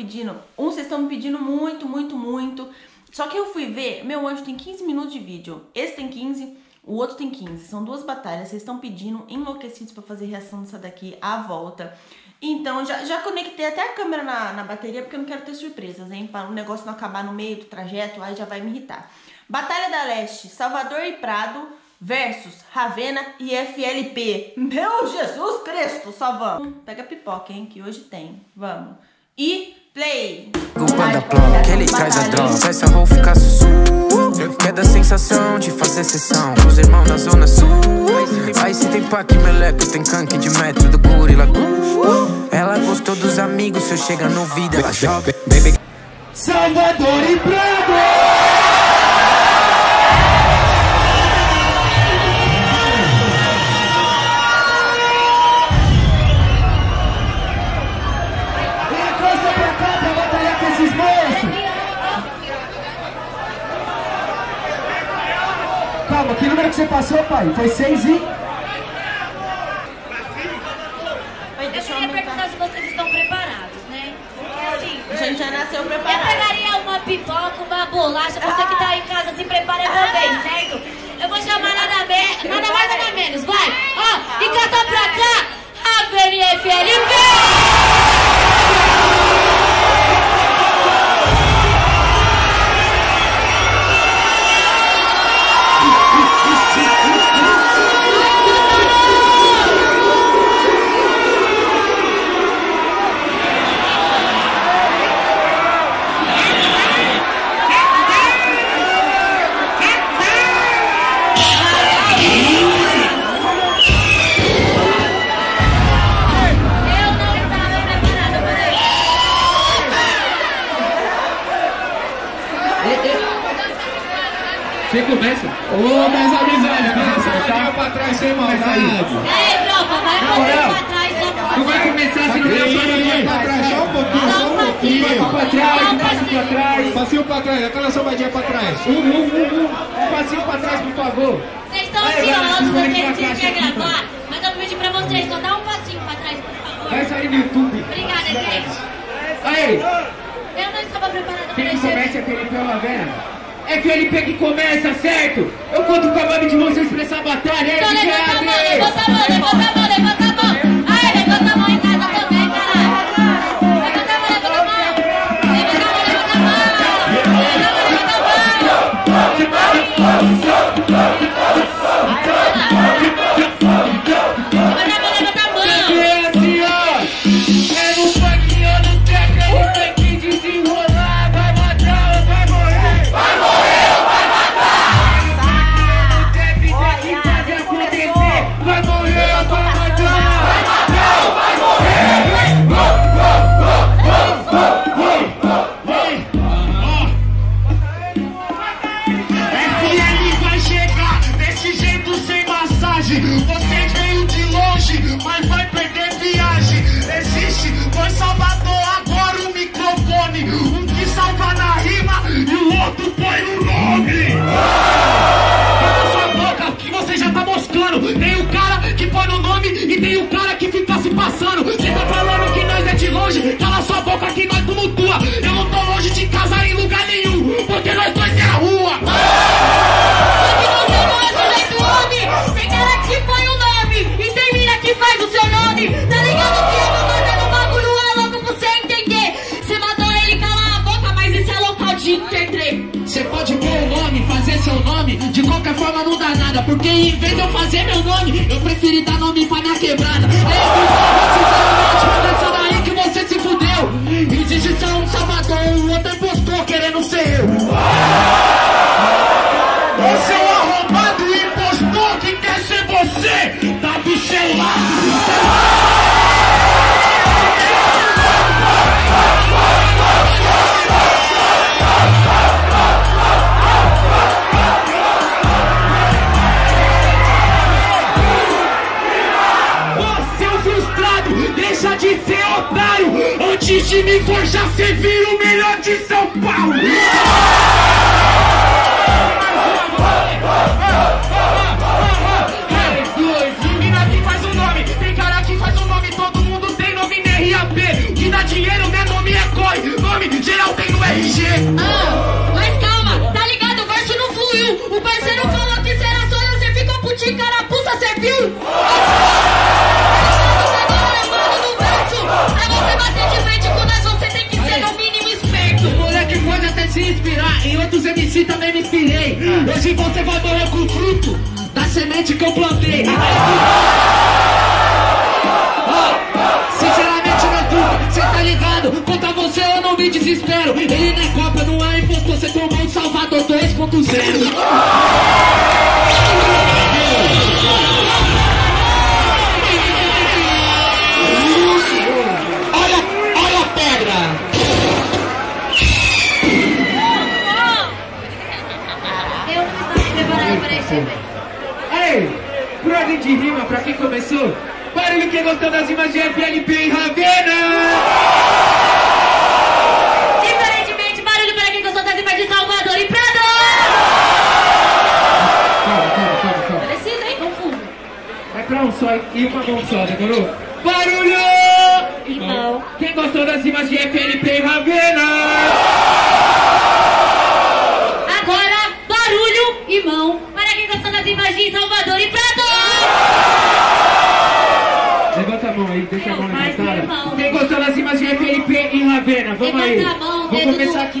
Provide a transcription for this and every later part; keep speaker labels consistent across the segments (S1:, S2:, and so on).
S1: pedindo. Um vocês estão me pedindo muito, muito, muito. Só que eu fui ver, meu anjo tem 15 minutos de vídeo. Esse tem 15, o outro tem 15. São duas batalhas. Vocês estão pedindo enlouquecidos pra fazer reação dessa daqui à volta. Então, já, já conectei até a câmera na, na bateria, porque eu não quero ter surpresas, hein? Para o negócio não acabar no meio do trajeto, aí já vai me irritar. Batalha da Leste, Salvador e Prado versus Ravena e FLP. Meu Jesus Cristo, só vamos. Pega pipoca, hein, que hoje tem. Vamos. E play.
S2: Culpa da que ele traz a droga. Essa roupa fica sussu. Quer da sensação de fazer sessão com os irmãos da zona sul. Aí se tem pack meleco, tem canque de metro do gorila. Ela gostou dos amigos, se eu chega no vídeo, ela joga. Baby.
S3: Salvador e Prado! Calma, que número que você passou, pai? Foi seis e...
S1: Oi,
S4: Eu
S1: deixa eu
S4: queria perguntar se vocês estão preparados, né? Porque assim,
S1: A gente já nasceu
S4: eu
S1: preparado.
S4: pegaria uma pipoca, uma bolacha, você que tá em casa se prepara também, certo? Eu vou chamar nada, me... nada mais nada menos, vai! Ó, e canta pra cá, Raven e
S3: Você começa? Ô, minhas amizades, começa a pra trás sem maldade.
S4: Ei, tropa, vai fazer pra trás
S3: Tu vai começar a segurar a sua pra trás, só um pouquinho,
S4: Só um passinho.
S3: Passa pra trás,
S4: um
S3: passa pra
S4: passinho.
S3: trás. Passinho pra trás, aquela sombadinha pra trás. Um, um, um, um. Um passinho pra trás, por favor.
S4: Vocês estão ansiosos,
S3: vai,
S4: tinham que
S3: vai.
S4: gravar, mas eu vou pedir pra vocês, só dá um passinho pra trás, por favor.
S3: Vai sair no YouTube.
S4: Obrigada, gente.
S3: Aí,
S4: Eu não estava preparada pra
S3: quem
S4: esse
S3: começa é Felipe Lavena. É que começa, certo? Eu conto com a mão de vocês pra essa batalha, é
S4: Então levanta a mão, levanta a mão, levanta a mão,
S3: Um que salva na rima e o outro põe o nome. Cala sua boca, que você já tá moscando. Tem o cara que põe no nome e tem o cara que fica se passando. Você tá falando que nós é de longe, cala sua boca que nós tumultua. Eu não tô longe de casa em lugar nenhum, porque nós
S4: seu nome, de
S3: qualquer forma não dá nada. Porque em vez de eu fazer meu nome, eu preferi dar nome pra minha quebrada. É, sinceramente, foi daí que você se fudeu. Existe só um Salvador, o outro impostor querendo ser eu. Antes de me forjar, você vira o melhor de São Paulo.
S5: Outros MC também me inspirei. Hoje você vai morrer com o fruto da semente que eu plantei. Ó, Sinceramente, meu truque, cê tá ligado? Contra você eu não me desespero. Ele não é Copa, não é impostor, cê tomou um Salvador 2.0. barulho quem gostou das rimas de FLP e Ravena!
S4: Diferentemente, barulho para quem gostou das imagens de Salvador e Prado! Parecido, hein? Confuso.
S5: É pra um só e uma mão só, demorou? Barulho!
S4: Irmão.
S5: Quem gostou das rimas de FLP e Ravena?
S4: Agora, barulho e mão para quem gostou das imagens de Salvador e Prado!
S5: Levanta a mão aí, deixa a mão
S4: Mais
S5: levantada.
S4: irmão.
S5: Quem gostou das rimas de FLP e Ravena? Vamos
S4: Levanta
S5: aí.
S4: a mão,
S5: Vou
S4: dedo
S5: começar
S4: do
S5: aqui.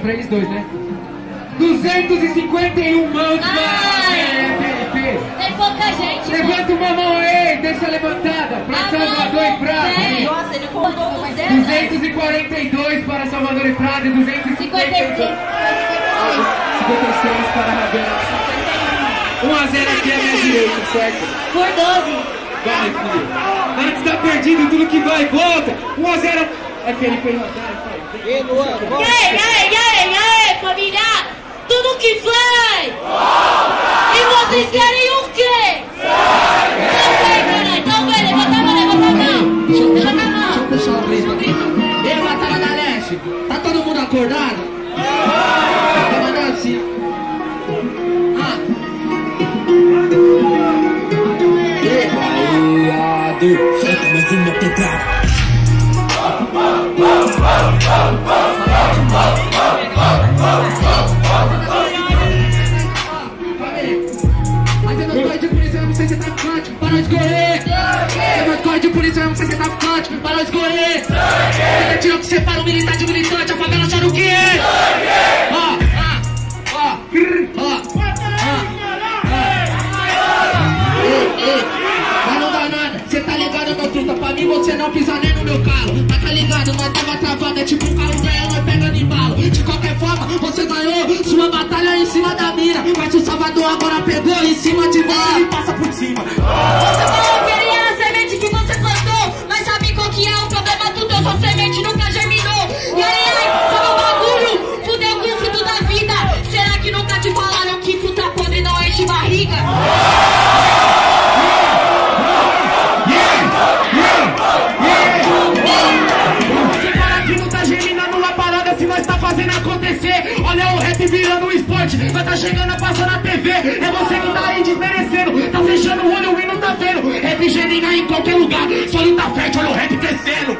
S5: pra eles dois, né? 251 mãos para
S4: Ai.
S5: FLP.
S4: Tem pouca gente, né?
S5: Levanta uma mão aí, deixa levantada. Pra
S4: A
S5: Salvador e
S4: mão,
S5: Prado.
S1: Nossa, ele contou com zero, né?
S5: 242 para Salvador e Prado e 256
S4: 55.
S5: 56 para Ravena. 1 a 0 aqui à minha direita, certo?
S4: Por 12.
S5: Vai, filho. Antes tá perdido, tudo que vai, volta. 1 a 0 E Ravena. vai.
S4: E aí, e aí, e aí, aí, família? Tudo que foi! E vocês querem o quê? Então vem, caralho. Então vem, levanta a mão, levanta a mão.
S5: Deixa eu
S4: Levanta a mão.
S5: puxar o grito aqui. E aí, Batalha da Leste, tá todo mundo acordado? Tá mandando assim. Ah. Equaliado, solta mais uma tipo um carro velho, nós pegando embalo. De qualquer forma, você ganhou sua batalha em cima da mira. Mas o Salvador agora pegou chegando a passar na TV. É você que tá aí desmerecendo, tá fechando o olho e não tá vendo. Rap germina em qualquer lugar, só tá fértil, olha o rap crescendo.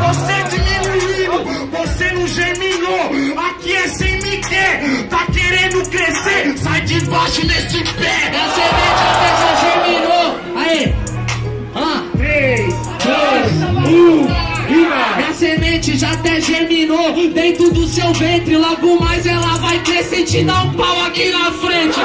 S5: Você diminuindo, você não germinou. Aqui é sem Mickey, tá querendo crescer, sai de baixo desse seu ventre. Logo mais ela vai crescer e te dar um pau aqui na frente.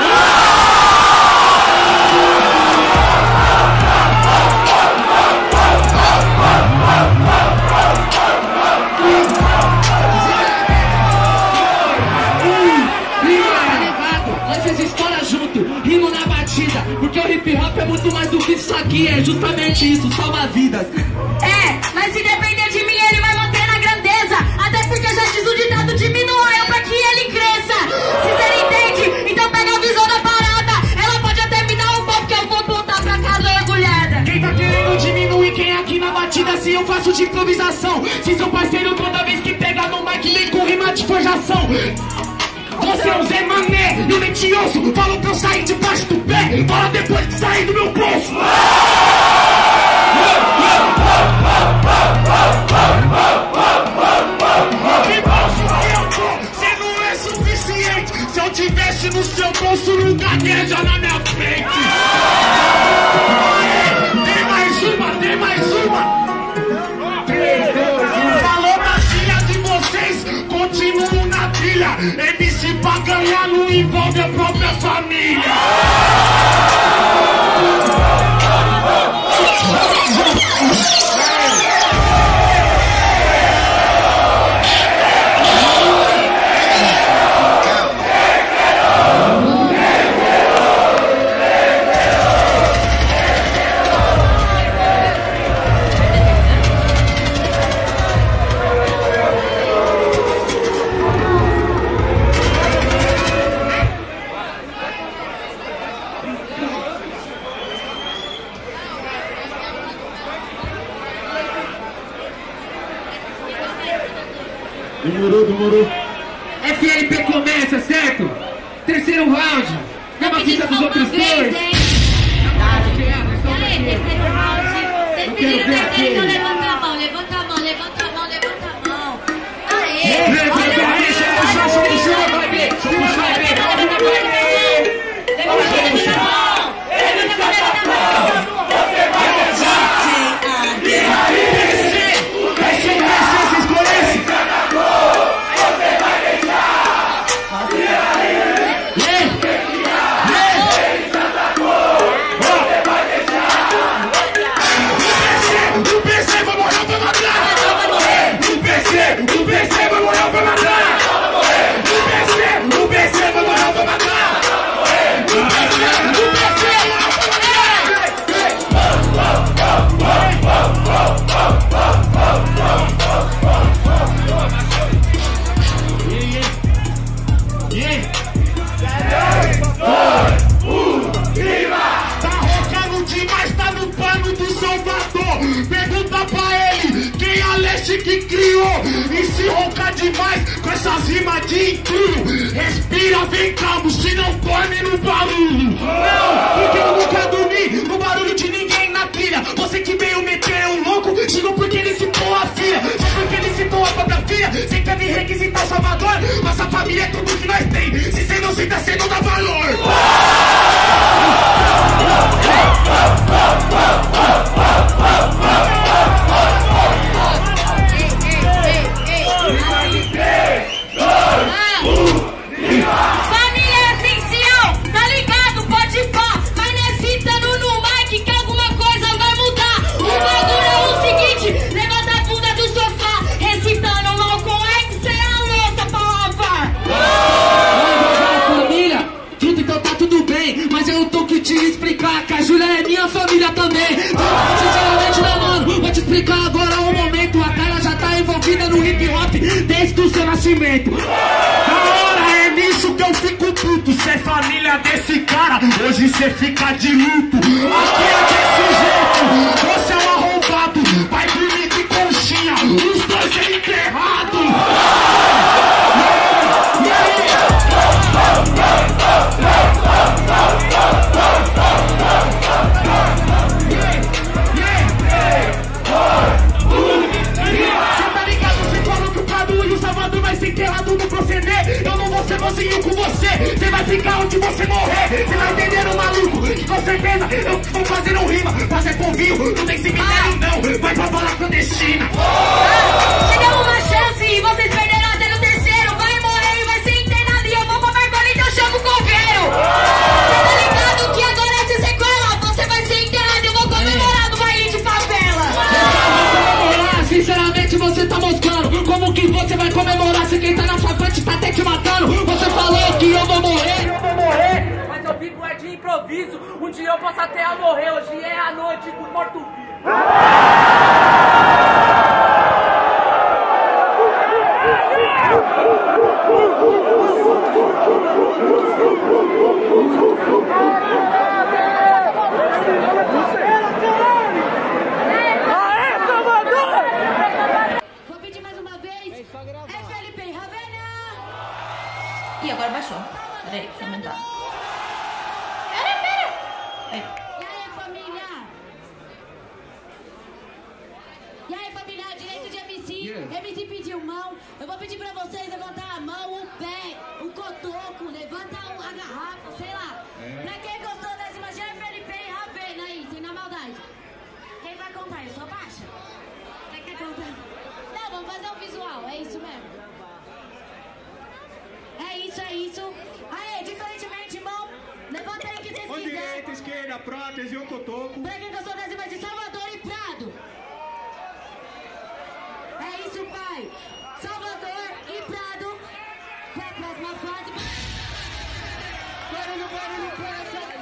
S5: batida
S4: eu
S3: faço de improvisação. Se seu parceiro toda vez que pega no mic vem com rima de forjação. Você é o Zé Mané, E o te ouço. Falou pra eu sair debaixo do pé. Fala depois de sair do meu bolso. É se eu tivesse no seu bolso, nunca queja na minha frente. Et puis si pas gagnant, nous, ils de Guru. família é tudo que nós tem. Se
S5: verdade eu tô que te explicar que a Júlia é minha família também. Sinceramente, meu mano, vou te explicar agora o momento. A cara já tá envolvida no hip hop desde o seu nascimento.
S3: Agora é nisso que eu fico puto. Cê é família desse cara, hoje cê fica de luto. Aqui é desse jeito, você é
S4: uma
S6: improviso. Um dia eu posso até morrer, hoje é a noite do morto-vivo.
S3: Vou pedir mais uma vez. É Felipe Ravena.
S1: E agora baixou. Peraí, deixa eu aumentar. Aí.
S4: E aí, família? E aí, família, direito de MC. MC pediu mão. Eu vou pedir pra vocês levantar a mão, o pé, o cotoco, levanta o- a garrafa, sei lá. Pra quem gostou dessa imagem, é Felipe e Ravena aí, sem na maldade. Quem vai contar? Eu sou baixa? Quem quer contar? Não, vamos fazer um visual, é isso mesmo. É isso, é isso. Aê, diferentemente, irmão, levanta aí que vocês
S3: Mão
S4: quiserem.
S3: Direita, esquerda, prótese, o cotoco.
S4: Pra quem gostou das imagens de Salvador e Prado. É isso, pai. Salvador e Prado. Pra próxima fase. Barulho, barulho, coração.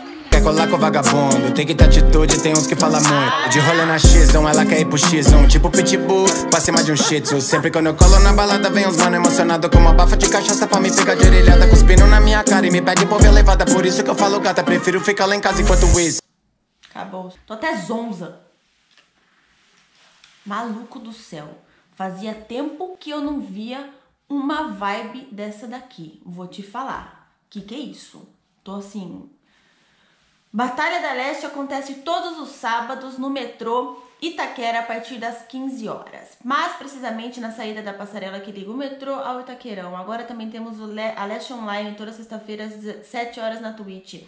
S2: Colar com vagabundo, tem que ter atitude, tem uns que falam muito. De rolê na X1, ela quer ir pro X1, tipo pitbull, pra cima de um shih. Sempre quando eu colo na balada, vem uns mano emocionado com uma bafa de cachaça pra me pegar de orelhada, cuspindo na minha cara e me pede por ver levada. Por isso que eu falo gata, prefiro ficar lá em casa enquanto isso.
S1: Acabou. Tô até zonza. Maluco do céu. Fazia tempo que eu não via uma vibe dessa daqui. Vou te falar. Que que é isso? Tô assim. Batalha da Leste acontece todos os sábados no metrô Itaquera a partir das 15 horas. Mais precisamente na saída da passarela que liga o metrô ao Itaquerão. Agora também temos a Leste Online toda sexta-feira às 7 horas na Twitch.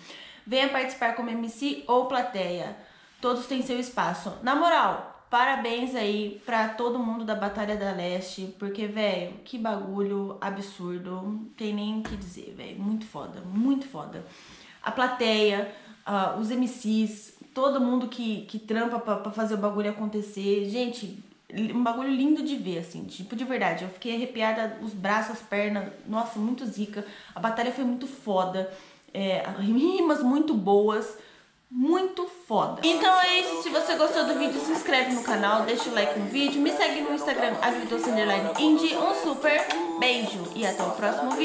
S1: Venha participar como MC ou plateia. Todos têm seu espaço. Na moral, parabéns aí pra todo mundo da Batalha da Leste, porque, velho, que bagulho absurdo. Não tem nem o que dizer, velho. Muito foda, muito foda. A plateia, ah, os MCs, todo mundo que, que trampa pra fazer o bagulho acontecer. Gente, um bagulho lindo de ver, assim, tipo, de verdade. Eu fiquei arrepiada, os braços, as pernas, nossa, muito zica. A batalha foi muito foda. É, rimas muito boas. Muito foda. Então é isso. Se você gostou do vídeo, se inscreve no canal, deixa o like no vídeo, me segue no Instagram, Agridoce Indie. Um super beijo e até o próximo vídeo.